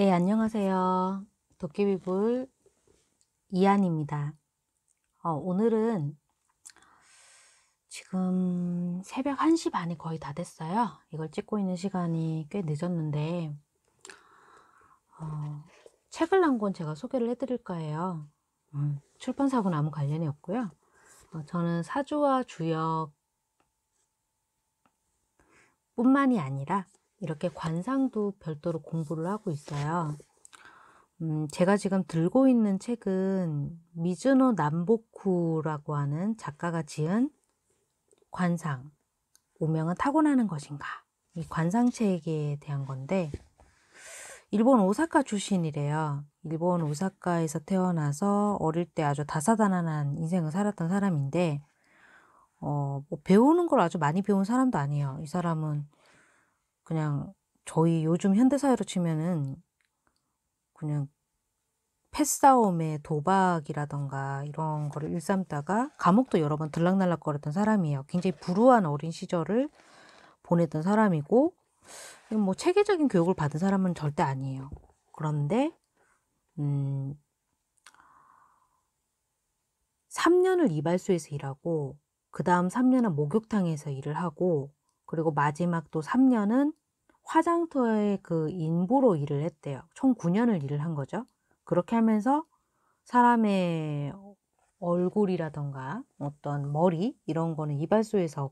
네, 안녕하세요. 도깨비불 이한입니다. 어, 오늘은 지금 새벽 1시 반이 거의 다 됐어요. 이걸 찍고 있는 시간이 꽤 늦었는데, 어, 책을 한권 제가 소개를 해드릴까 해요. 음, 출판사하고는 아무 관련이 없고요. 어, 저는 사주와 주역 뿐만이 아니라 이렇게 관상도 별도로 공부를 하고 있어요. 음, 제가 지금 들고 있는 책은 미즈노 남보쿠라고 하는 작가가 지은 관상, 오명은 타고나는 것인가? 이 관상책에 대한 건데, 일본 오사카 출신이래요. 일본 오사카에서 태어나서 어릴 때 아주 다사다난한 인생을 살았던 사람인데, 어, 뭐 배우는 걸 아주 많이 배운 사람도 아니에요. 이 사람은 그냥 저희 요즘 현대사회로 치면은 그냥 패싸움에 도박이라던가 이런 거를 일삼다가 감옥도 여러 번 들락날락 거렸던 사람이에요. 굉장히 불우한 어린 시절을 보냈던 사람이고 뭐 체계적인 교육을 받은 사람은 절대 아니에요. 그런데 음 3년을 이발소에서 일하고 그 다음 3년은 목욕탕에서 일을 하고 그리고 마지막 또 3년은 화장터의 그 인부로 일을 했대요. 총 9년을 일을 한 거죠. 그렇게 하면서 사람의 얼굴이라던가 어떤 머리 이런 거는 이발소에서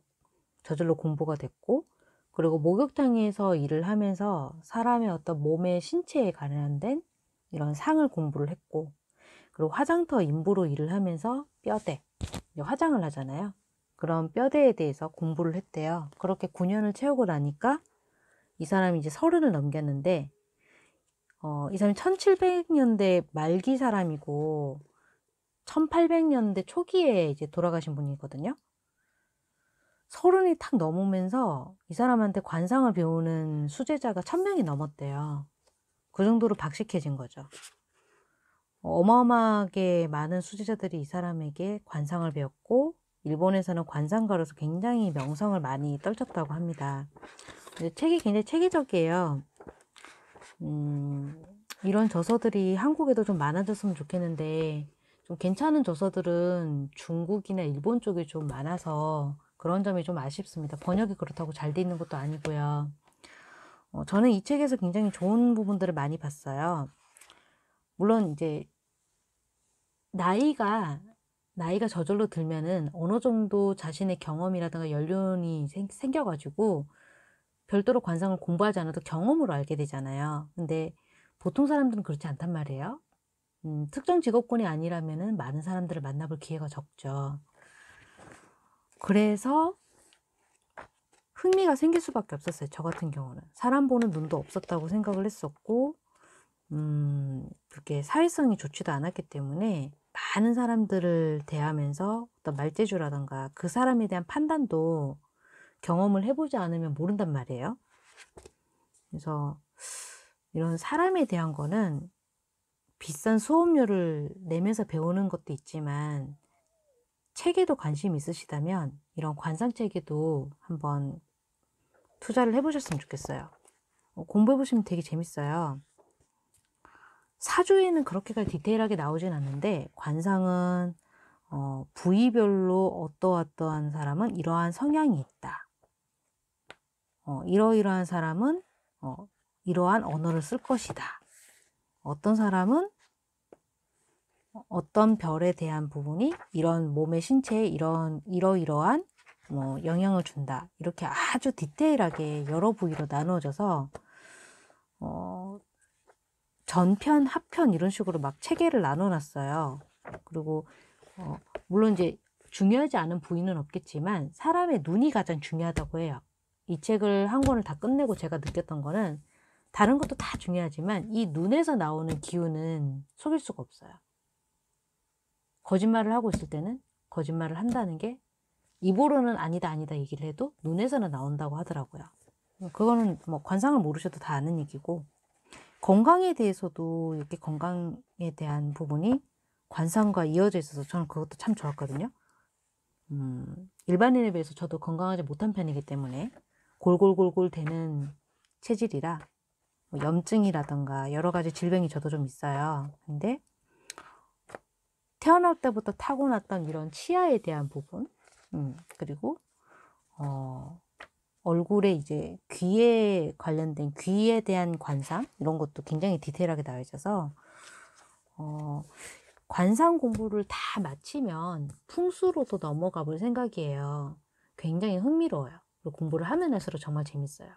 저절로 공부가 됐고 그리고 목욕탕에서 일을 하면서 사람의 어떤 몸의 신체에 관련된 이런 상을 공부를 했고 그리고 화장터 인부로 일을 하면서 뼈대 화장을 하잖아요. 그런 뼈대에 대해서 공부를 했대요. 그렇게 9년을 채우고 나니까 이 사람이 이제 서른을 넘겼는데 어, 이 사람이 1700년대 말기 사람이고 1800년대 초기에 이제 돌아가신 분이거든요. 서른이 탁 넘으면서 이 사람한테 관상을 배우는 수제자가 천명이 넘었대요. 그 정도로 박식해진 거죠. 어마어마하게 많은 수제자들이 이 사람에게 관상을 배웠고 일본에서는 관상가로서 굉장히 명성을 많이 떨쳤다고 합니다. 책이 굉장히 체계적이에요. 음, 이런 저서들이 한국에도 좀 많아졌으면 좋겠는데 좀 괜찮은 저서들은 중국이나 일본 쪽에 좀 많아서 그런 점이 좀 아쉽습니다. 번역이 그렇다고 잘 돼 있는 것도 아니고요. 어, 저는 이 책에서 굉장히 좋은 부분들을 많이 봤어요. 물론 이제 나이가 나이가 저절로 들면은 어느 정도 자신의 경험이라든가 연륜이 생, 생겨가지고 별도로 관상을 공부하지 않아도 경험으로 알게 되잖아요. 근데 보통 사람들은 그렇지 않단 말이에요. 음, 특정 직업군이 아니라면 많은 사람들을 만나볼 기회가 적죠. 그래서 흥미가 생길 수밖에 없었어요. 저 같은 경우는. 사람 보는 눈도 없었다고 생각을 했었고, 음, 그게 사회성이 좋지도 않았기 때문에 많은 사람들을 대하면서 어떤 말재주라던가 그 사람에 대한 판단도 경험을 해보지 않으면 모른단 말이에요. 그래서 이런 사람에 대한 거는 비싼 수업료를 내면서 배우는 것도 있지만 책에도 관심 있으시다면 이런 관상책에도 한번 투자를 해보셨으면 좋겠어요. 어, 공부해보시면 되게 재밌어요. 사주에는 그렇게까지 디테일하게 나오진 않는데 관상은 어, 부위별로 어떠어떠한 사람은 이러한 성향이 있다. 어, 이러이러한 사람은 어, 이러한 언어를 쓸 것이다. 어떤 사람은 어떤 별에 대한 부분이 이런 몸의 신체에 이런 이러이러한 뭐 영향을 준다. 이렇게 아주 디테일하게 여러 부위로 나누어져서 어, 전편, 하편 이런 식으로 막 체계를 나눠놨어요. 그리고 어, 물론 이제 중요하지 않은 부위는 없겠지만 사람의 눈이 가장 중요하다고 해요. 이 책을 한 권을 다 끝내고 제가 느꼈던 거는 다른 것도 다 중요하지만 이 눈에서 나오는 기운은 속일 수가 없어요. 거짓말을 하고 있을 때는 거짓말을 한다는 게 입으로는 아니다 아니다 얘기를 해도 눈에서는 나온다고 하더라고요. 그거는 뭐 관상을 모르셔도 다 아는 얘기고 건강에 대해서도 이렇게 건강에 대한 부분이 관상과 이어져 있어서 저는 그것도 참 좋았거든요. 음, 일반인에 비해서 저도 건강하지 못한 편이기 때문에 골골골골 되는 체질이라 뭐 염증이라던가 여러 가지 질병이 저도 좀 있어요. 근데 태어날 때부터 타고났던 이런 치아에 대한 부분, 음, 그리고 어, 얼굴에 이제 귀에 관련된 귀에 대한 관상 이런 것도 굉장히 디테일하게 나와 있어서 어, 관상 공부를 다 마치면 풍수로도 넘어가 볼 생각이에요. 굉장히 흥미로워요. 공부를 하면 할수록 정말 재밌어요.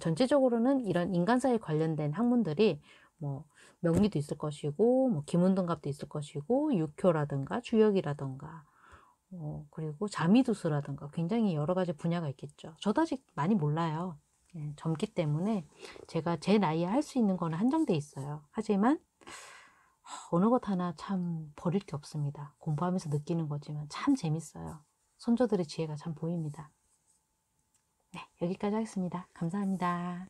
전체적으로는 이런 인간사에 관련된 학문들이 뭐 명리도 있을 것이고 뭐 기문등갑도 있을 것이고 육효라든가 주역이라든가 어, 그리고 자미두수라든가 굉장히 여러 가지 분야가 있겠죠. 저도 아직 많이 몰라요. 예, 젊기 때문에 제가 제 나이에 할 수 있는 거는 한정돼 있어요. 하지만 어느 것 하나 참 버릴 게 없습니다. 공부하면서 느끼는 거지만 참 재밌어요. 손조들의 지혜가 참 보입니다. 네, 여기까지 하겠습니다. 감사합니다.